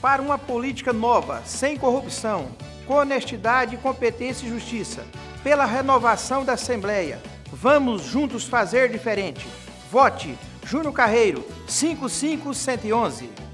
para uma política nova, sem corrupção, com honestidade, competência e justiça, pela renovação da Assembleia. Vamos juntos fazer diferente. Vote Júnior Carreiro, 55111.